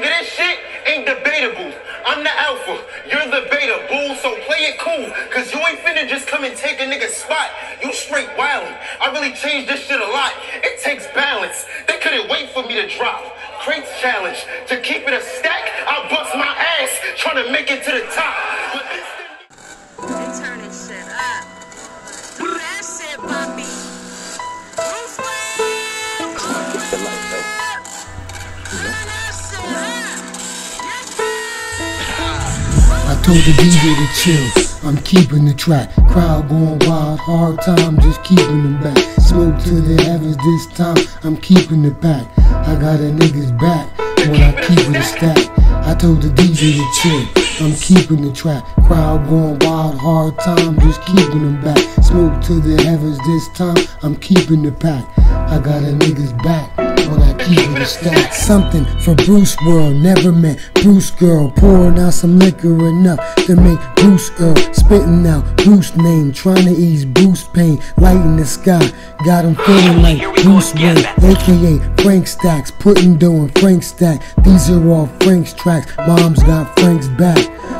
this shit ain't debatable. I'm the alpha, you're the beta, bull, so play it cool. Cause you ain't finna just come and take a nigga's spot. You straight wildin'. I really changed this shit a lot. It takes balance. They couldn't wait for me to drop. Crates challenge. To keep it a stack, I bust my ass trying to make it to the top. Told the DJ to chill, I'm keeping the track. Crowd going wild, hard time, just keeping them back. Smoke to the heavens this time, I'm keeping it back. I got a nigga's back when I keep it a stack. I told the DJ to chill, I'm keeping the track. Crowd going wild, hard time, just keeping them back. Smoke to the heavens this time, I'm keeping the pack. I got a nigga's back Something for Bruce World, never met Bruce Girl. Pouring out some liquor enough to make Bruce Earl. Spitting out Bruce name, trying to ease Bruce pain. Light in the sky, got him feeling like Bruce Wayne, aka Frank Stackzz. Putting in Frank Stack. These are all Frank's tracks. Mom's got Frank's back.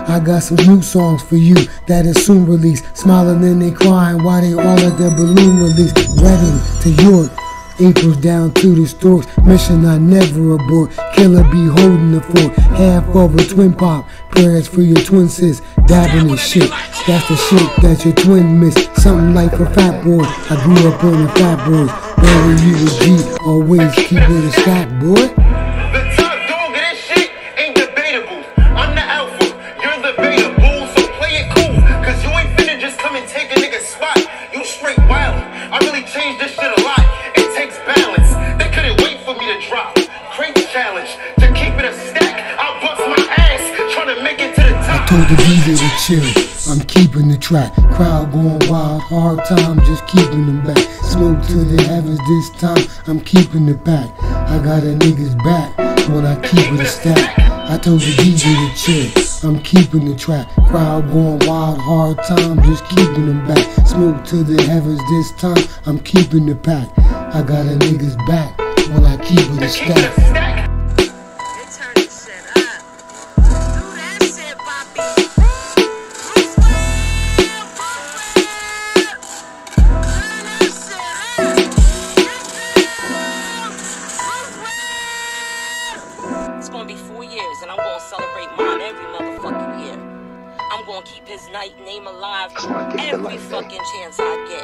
I got some new songs for you that is soon released. Smiling and they crying while they all at their balloon release. Reading to York. April's down to the storks. Mission I never abort. Killer be holding the fort. Half of a twin pop. Prayers for your twin sis. Dabbing and shit. That's the shit that your twin missed. Something like a fat boy. I grew up on the fat boys. Wherever you was G, always keep it a stack, boy. Told the DJ to chill. I'm keeping the track. Crowd going wild, hard time, just keeping them back. Smoke to the heavens this time, I'm keeping it back. I got a nigga's back when I keep it a stack. I told the DJ to chill. I'm keeping the track. Crowd going wild, hard time, just keeping them back. Smoke to the heavens this time, I'm keeping the pack. I got a nigga's back when I keep it a stack. Years, and I'm gonna celebrate mine every motherfucking year. I'm gonna keep his night name alive Come on, keep the every fucking chance I get. You know? Period.